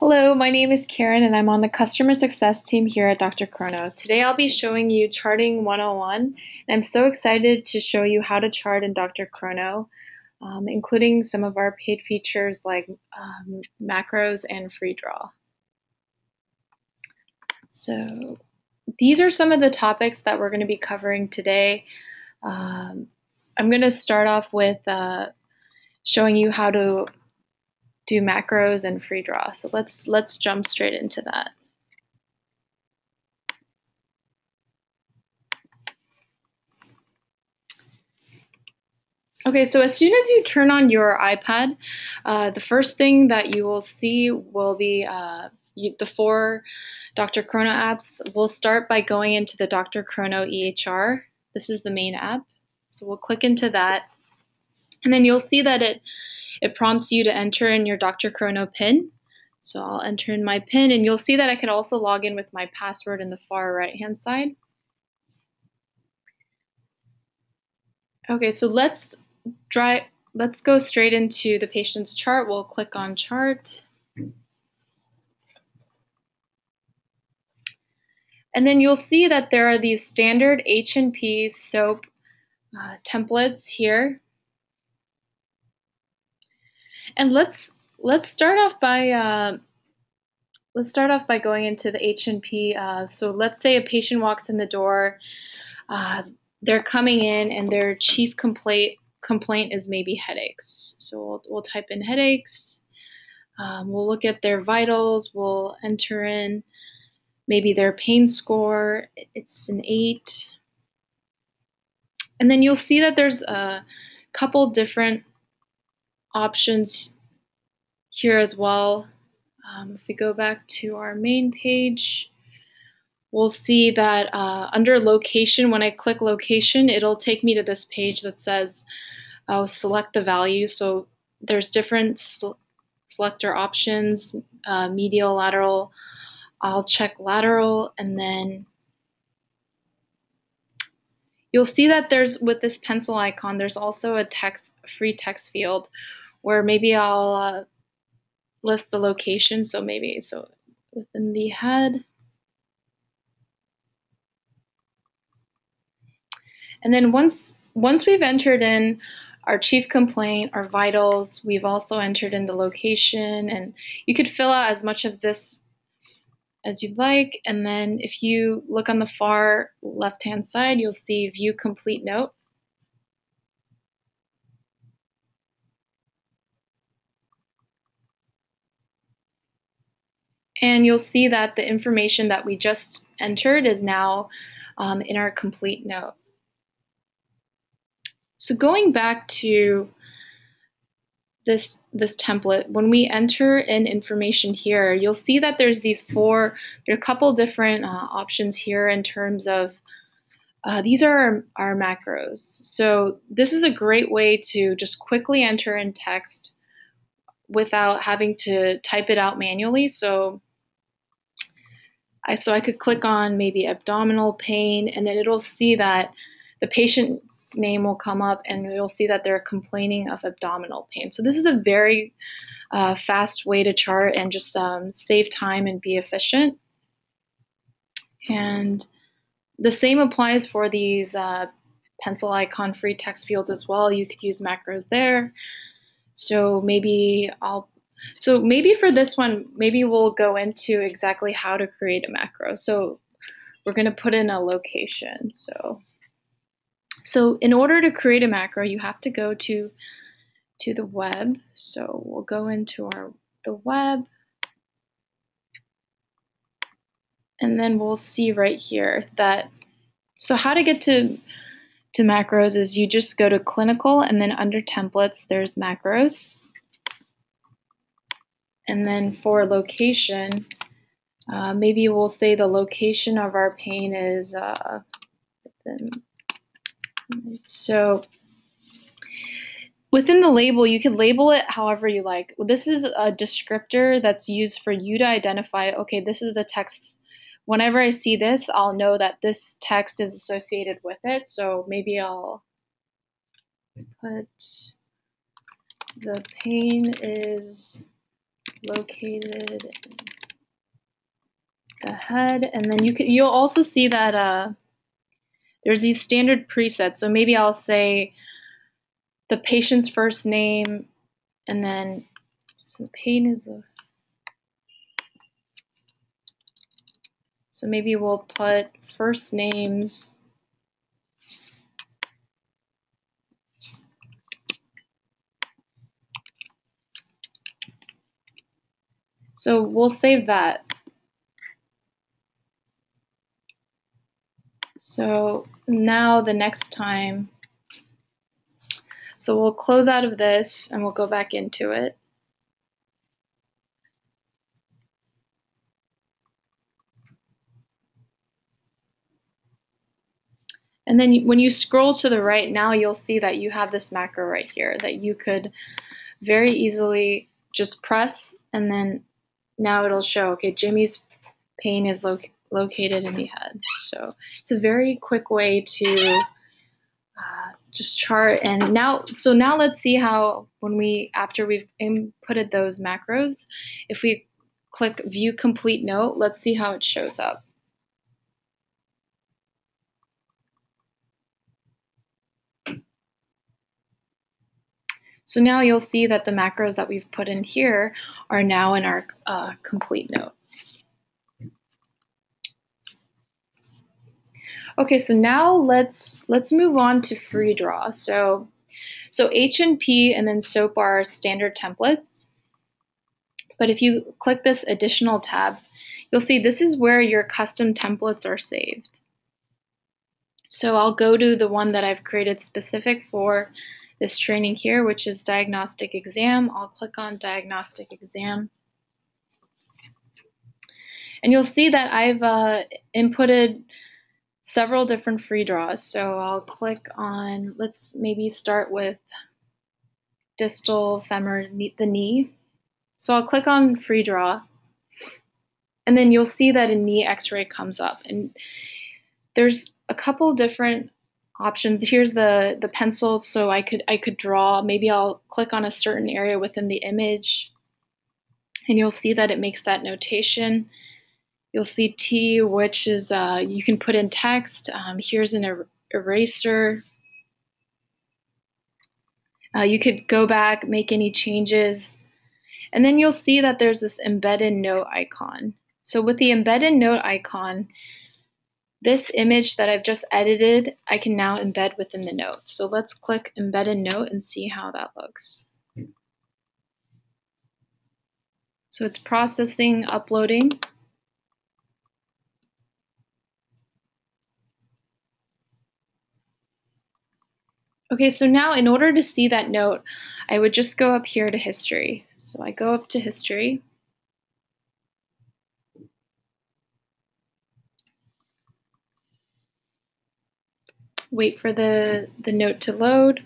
Hello, my name is Karen and I'm on the customer success team here at DrChrono. Today I'll be showing you Charting 101 and I'm so excited to show you how to chart in DrChrono, um, including some of our paid features like um, macros and free draw. So these are some of the topics that we're going to be covering today. Um, I'm going to start off with uh, showing you how to do macros and free draw. So let's let's jump straight into that. Okay, so as soon as you turn on your iPad, uh, the first thing that you will see will be uh, you, the four DrChrono apps. We'll start by going into the DrChrono EHR. This is the main app. So we'll click into that. And then you'll see that it it prompts you to enter in your DrChrono PIN. So I'll enter in my PIN and you'll see that I can also log in with my password in the far right hand side. Okay, so let's try, let's go straight into the patient's chart. We'll click on chart. And then you'll see that there are these standard H&P SOAP uh, templates here. And let's let's start off by uh, let's start off by going into the H&P. Uh, so let's say a patient walks in the door, uh, they're coming in, and their chief complaint complaint is maybe headaches. So we'll, we'll type in headaches. Um, we'll look at their vitals. We'll enter in maybe their pain score. It's an eight. And then you'll see that there's a couple different options here as well. Um, if we go back to our main page, we'll see that uh, under location, when I click location, it'll take me to this page that says uh, select the value. So there's different selector options, uh, medial, lateral. I'll check lateral and then you'll see that there's with this pencil icon, there's also a text free text field where maybe I'll uh, list the location. So maybe so within the head. And then once once we've entered in our chief complaint, our vitals, we've also entered in the location and you could fill out as much of this as you'd like. And then if you look on the far left hand side, you'll see view complete note. And you'll see that the information that we just entered is now um, in our complete note. So going back to this, this template, when we enter in information here, you'll see that there's these four, there are a couple different uh, options here in terms of uh, these are our, our, macros. So this is a great way to just quickly enter in text without having to type it out manually. So I, so I could click on maybe abdominal pain and then it'll see that the name will come up and you'll see that they're complaining of abdominal pain. So this is a very uh, fast way to chart and just um, save time and be efficient. And the same applies for these uh, pencil icon free text fields as well. You could use macros there. So maybe I'll so maybe for this one, maybe we'll go into exactly how to create a macro. So we're going to put in a location. So, so in order to create a macro, you have to go to to the web. So we'll go into our the web. And then we'll see right here that so how to get to to macros is you just go to clinical and then under templates there's macros. And then for location, uh, maybe we'll say the location of our pain is, uh, so within the label, you can label it however you like. This is a descriptor that's used for you to identify, okay, this is the text. Whenever I see this, I'll know that this text is associated with it. So maybe I'll put the pain is located in the head, and then you can you'll also see that uh, there's these standard presets. So maybe I'll say the patient's first name, and then so pain is a so maybe we'll put first names. So we'll save that. So now the next time, so we'll close out of this and we'll go back into it. And then when you scroll to the right, now you'll see that you have this macro right here that you could very easily just press and then now it'll show, okay, Jimmy's pain is located located in the head. So it's a very quick way to uh, just chart and now so now let's see how when we after we've inputted those macros if we click view complete note let's see how it shows up So now you'll see that the macros that we've put in here are now in our uh, complete note. Okay, so now let's let's move on to free draw. So so H&P and then SOAP are standard templates. But if you click this additional tab, you'll see this is where your custom templates are saved. So I'll go to the one that I've created specific for this training here, which is diagnostic exam. I'll click on diagnostic exam. And you'll see that I've uh, inputted several different free draws. So I'll click on, let's maybe start with distal femur, the knee. So I'll click on free draw and then you'll see that a knee x-ray comes up and there's a couple different options. Here's the, the pencil so I could, I could draw, maybe I'll click on a certain area within the image and you'll see that it makes that notation. You'll see T, which is uh, you can put in text. Um, here's an er eraser. Uh, you could go back, make any changes, and then you'll see that there's this embedded note icon. So with the embedded note icon, this image that I've just edited, I can now embed within the note. So let's click embedded note and see how that looks. So it's processing, uploading. Okay, so now in order to see that note, I would just go up here to history. So I go up to history. Wait for the, the note to load.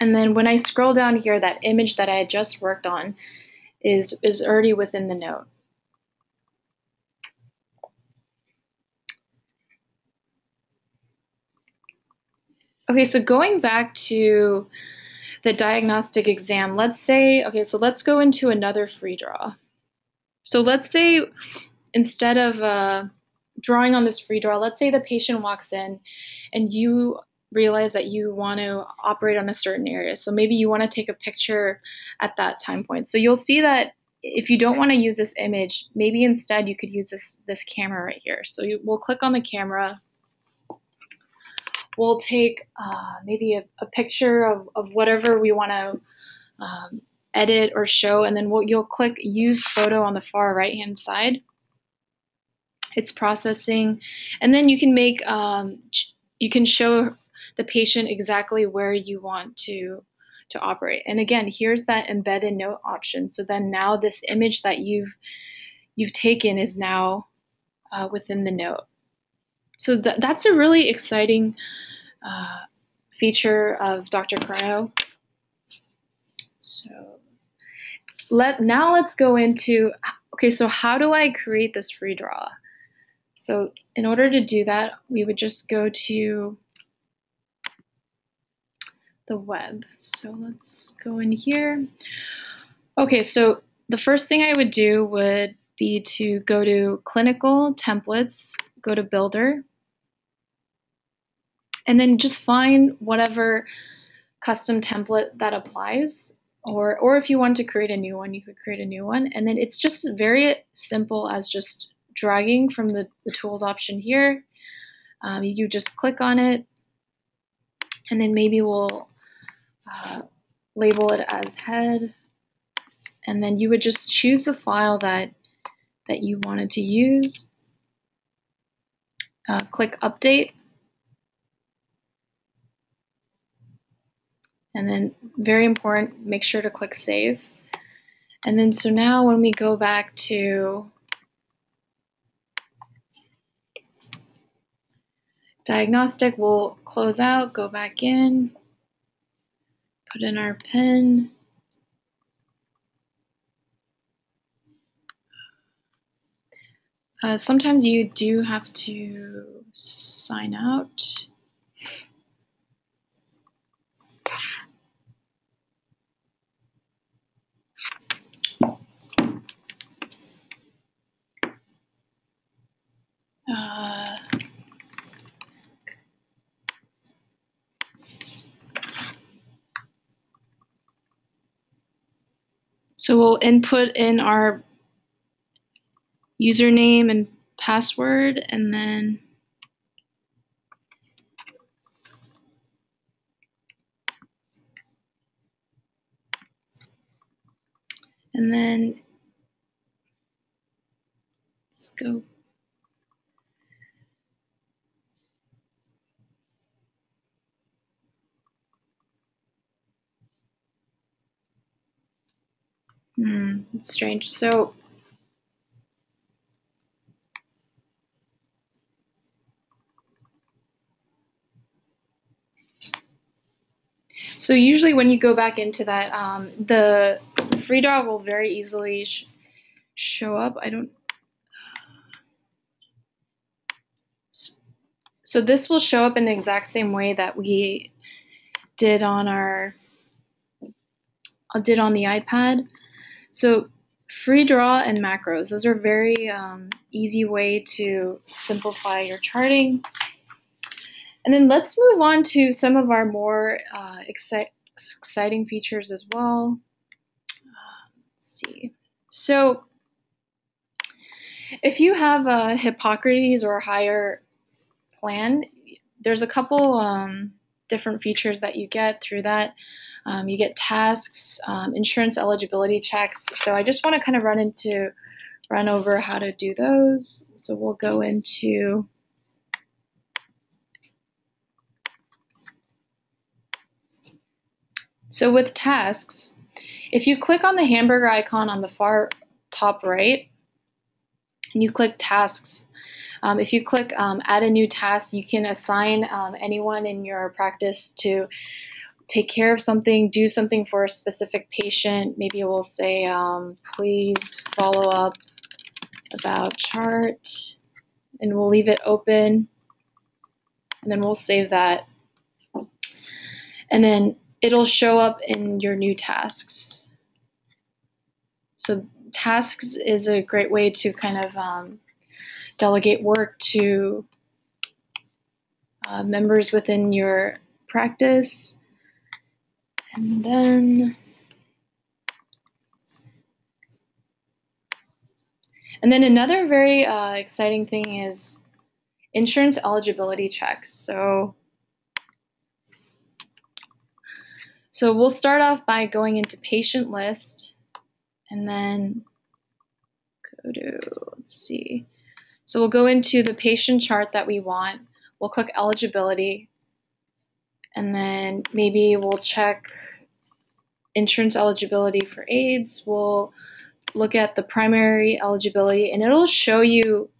And then when I scroll down here, that image that I had just worked on is, is already within the note. Okay, so going back to the diagnostic exam, let's say, okay, so let's go into another free draw. So let's say instead of uh, drawing on this free draw, let's say the patient walks in and you realize that you want to operate on a certain area. So maybe you want to take a picture at that time point. So you'll see that if you don't want to use this image, maybe instead you could use this, this camera right here. So you, we'll click on the camera we'll take uh, maybe a, a, picture of, of whatever we want to um, edit or show, and then we'll, you'll click Use Photo on the far right hand side. It's processing, and then you can make um, you can show the patient exactly where you want to to operate. And again, here's that embedded note option. So then now this image that you've you've taken is now uh, within the note. So th that's a really exciting uh, feature of DrChrono. So let now let's go into okay. So how do I create this free draw? So in order to do that, we would just go to the web. So let's go in here. Okay, so the first thing I would do would be to go to clinical templates, go to builder, and then just find whatever custom template that applies. Or, or if you want to create a new one, you could create a new one. And then it's just very simple as just dragging from the, the tools option here. Um, you just click on it, and then maybe we'll uh, label it as head. And then you would just choose the file that, that you wanted to use. Uh, click update. And then very important, make sure to click save. And then so now when we go back to diagnostic, we'll close out, go back in, put in our PIN. Uh, sometimes you do have to sign out. Uh, so we'll input in our username and password and then and then let's go Hmm, it's strange. So So usually when you go back into that, um, the free draw will very easily sh show up. I don't. So this will show up in the exact same way that we did on our did on the iPad. So free draw and macros, those are very um, easy way to simplify your charting. And then let's move on to some of our more uh, exci exciting features as well. Let's see. So if you have a Hippocrates or a higher plan, there's a couple um, different features that you get through that. Um, you get tasks, um, insurance eligibility checks. So I just want to kind of run into, run over how to do those. So we'll go into So with tasks, if you click on the hamburger icon on the far top right, and you click tasks, um, if you click um, add a new task, you can assign um, anyone in your practice to take care of something, do something for a specific patient. Maybe we'll say, um, please follow up about chart, and we'll leave it open, and then we'll save that. And then it'll show up in your new tasks. So tasks is a great way to kind of um, delegate work to uh, members within your practice. And then, and then another very uh, exciting thing is insurance eligibility checks. So, so we'll start off by going into patient list and then go to, let's see. So we'll go into the patient chart that we want. We'll click eligibility and then maybe we'll check insurance eligibility for AIDS. We'll look at the primary eligibility and it'll show you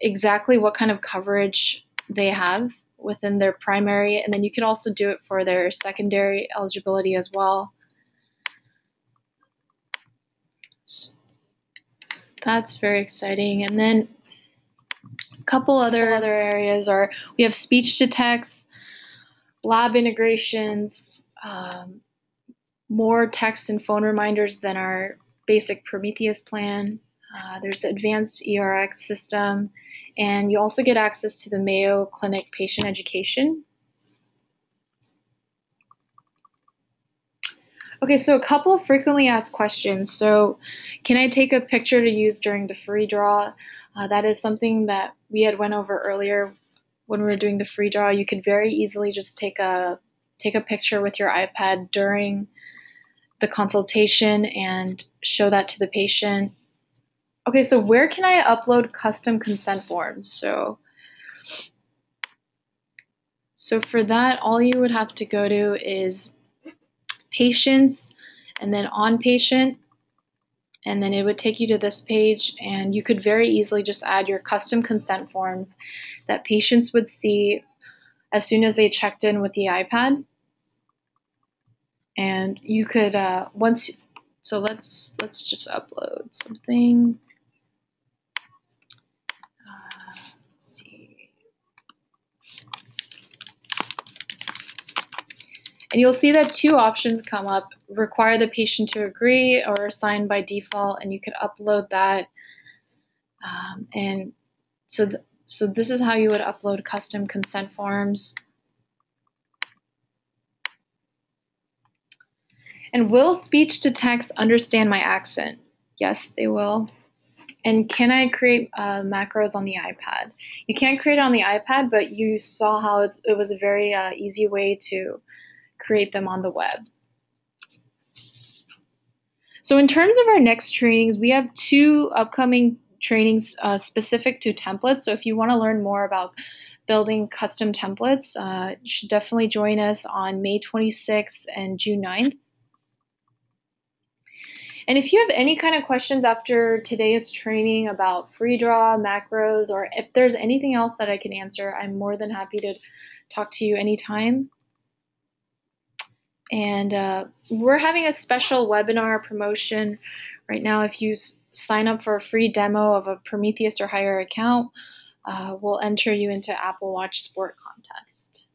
exactly what kind of coverage they have within their primary and then you can also do it for their secondary eligibility as well. That's very exciting. And then a couple other other areas are we have speech to text, lab integrations, um, more text and phone reminders than our basic Prometheus plan. Uh, there's the advanced ERX system, and you also get access to the Mayo Clinic patient education. Okay, so a couple of frequently asked questions. So, can I take a picture to use during the free draw? Uh, that is something that we had went over earlier when we were doing the free draw. You could very easily just take a take a picture with your iPad during the consultation and show that to the patient. Okay, so where can I upload custom consent forms? So, so for that, all you would have to go to is patients and then on patient and then it would take you to this page and you could very easily just add your custom consent forms that patients would see as soon as they checked in with the iPad. And you could uh, once so let's let's just upload something. Uh, and you'll see that two options come up require the patient to agree or sign by default and you could upload that um, and so th- so this is how you would upload custom consent forms And will speech to text understand my accent? Yes, they will. And can I create uh, macros on the iPad? You can't create on the iPad, but you saw how it was a very uh, easy way to create them on the web. So in terms of our next trainings, we have two upcoming trainings uh, specific to templates. So if you want to learn more about building custom templates, uh, you should definitely join us on May 26th and June 9th. And if you have any kind of questions after today's training about free draw, macros, or if there's anything else that I can answer, I'm more than happy to talk to you anytime. And uh, we're having a special webinar promotion right now. If you s- sign up for a free demo of a Prometheus or higher account, uh, we'll enter you into Apple Watch Sport contest.